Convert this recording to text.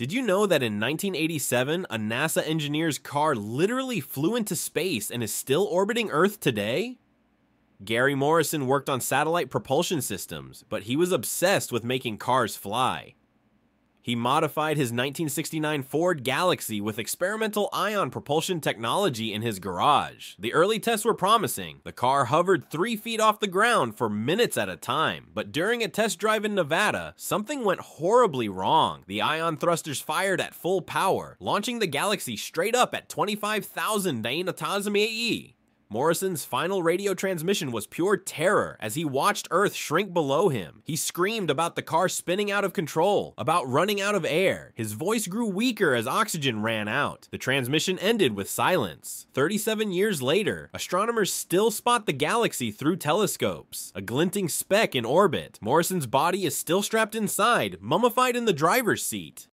Did you know that in 1987, a NASA engineer's car literally flew into space and is still orbiting Earth today? Gary Morrison worked on satellite propulsion systems, but he was obsessed with making cars fly. He modified his 1969 Ford Galaxie with experimental ion propulsion technology in his garage. The early tests were promising. The car hovered 3 feet off the ground for minutes at a time, but during a test drive in Nevada, something went horribly wrong. The ion thrusters fired at full power, launching the Galaxie straight up at 25,000 AE. Morrison's final radio transmission was pure terror as he watched Earth shrink below him. He screamed about the car spinning out of control, about running out of air. His voice grew weaker as oxygen ran out. The transmission ended with silence. 37 years later, astronomers still spot the galaxy through telescopes, a glinting speck in orbit. Morrison's body is still strapped inside, mummified in the driver's seat.